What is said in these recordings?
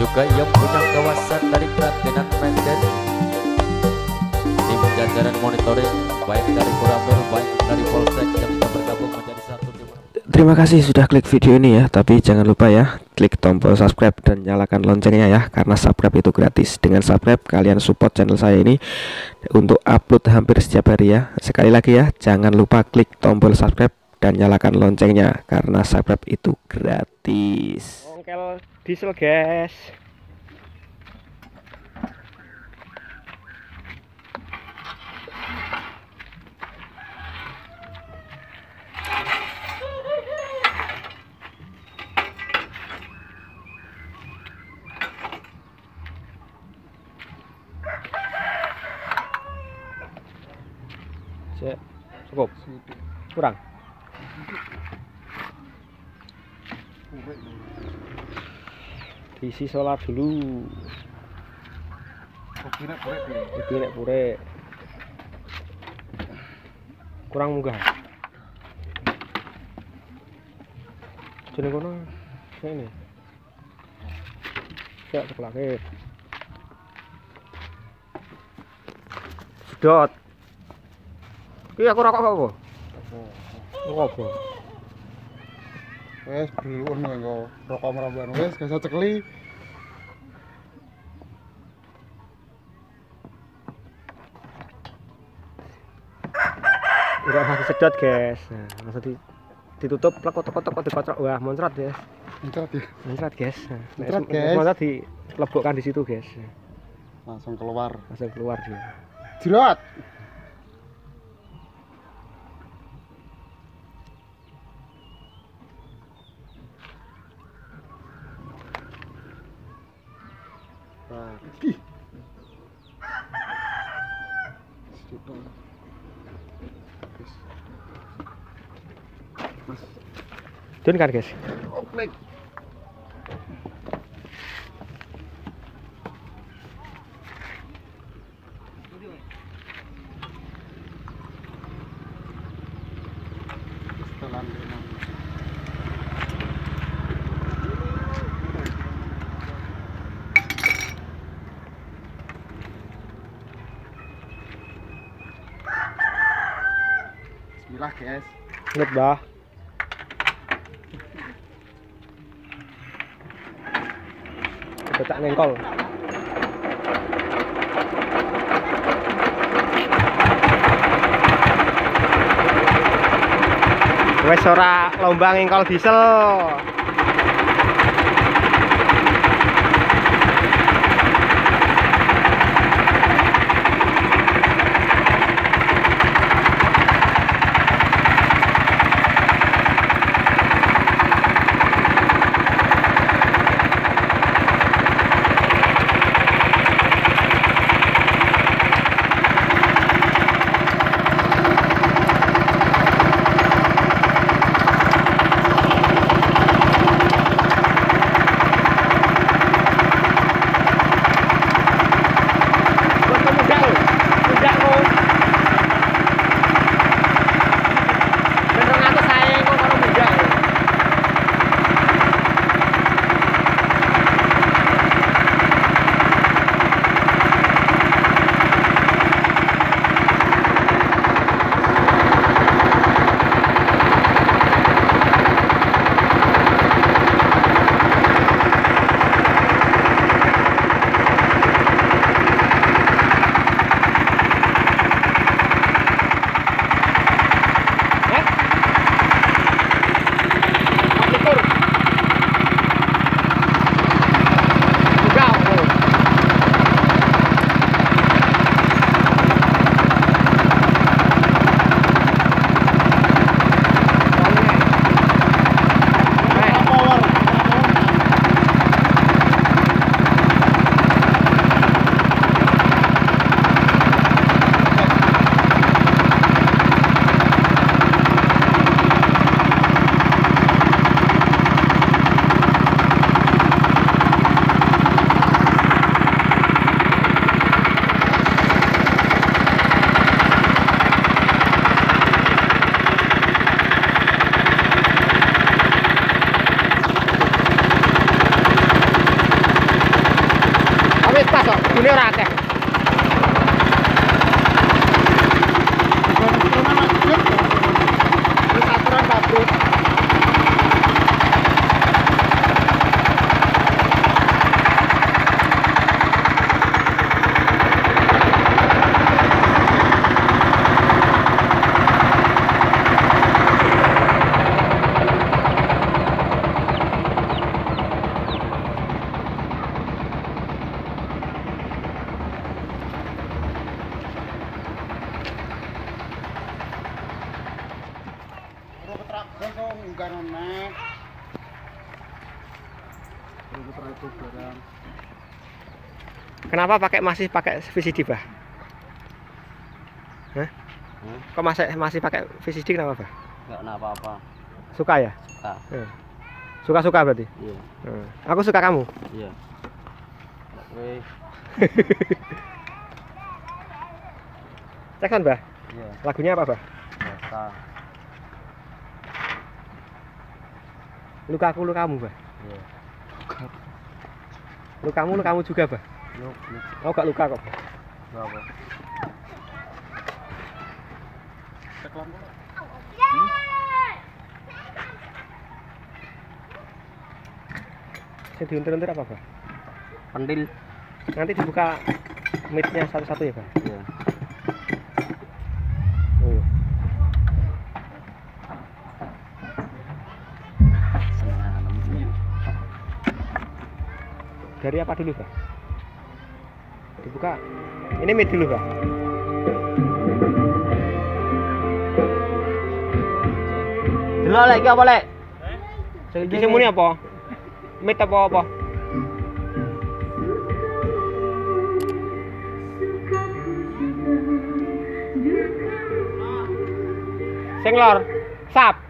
juga yang punya kawasan dari Kratenan Menden tim jajaran monitoring baik dari Kuramil baik dari Polsek yang sudah bergabung menjadi satu Terima kasih sudah klik video ini ya, tapi jangan lupa ya, klik tombol subscribe dan nyalakan loncengnya ya, karena subscribe itu gratis. Dengan subscribe kalian support channel saya ini untuk upload hampir setiap hari ya. Sekali lagi ya, jangan lupa klik tombol subscribe dan nyalakan loncengnya, karena subscribe itu gratis. Ongkel diesel guys. Cukup. Kurang. Diisi solar dulu. Iki nek pure. Kurang munggah. Jene kono ini. Ya ceklake. Sedot. Iki aku rokok apa? Rokok apa? Wes dulu engko rokok meramban wes gak usah cekli. Udah masih sedot, guys. Nah, langsung di, ditutup plak kotok-kotok dikocok. Wah, muncrat ya. Muncrat ya. Muncrat, guys. Nah, Muncrat, nek- guys. nek Muncrat dilebokkan di situ, guys. Langsung keluar. Langsung keluar dia. Jerat. Ih. Mas, Dun kan, guys. oke. Guys. Ingat, Bah. Kita nengkol. Wes ora lomba ngengkol diesel. ini ora akeh Thank pabrik. Nek. Kenapa pakai masih pakai VCD, Bah? Hah? Kok masih masih pakai VCD kenapa, Bah? Enggak apa-apa. Suka ya? Suka. Suka-suka berarti. Iya, Eh. Aku suka kamu. iya. Oke, Cekson, Bah. iya, Lagunya apa, Bah? biasa. Lukaku lukamu, Bah. Iya. Lukamu lukamu juga, Bah. Yuk, yuk. Aku gak luka kok. Enggak apa. Cek lampu. Sing diuntur-untur apa, Bah? Pendil. Nanti dibuka mic-nya satu-satu ya, Bah. Iya. Oh. Dari apa dulu, Bah? Dibuka. Ini mic dulu. Delok lek iki apa lek? Iki sing muni apa? Mic apa apa? Sing lor. Sap.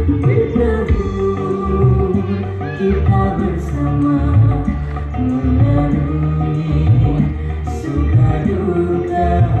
Yeah.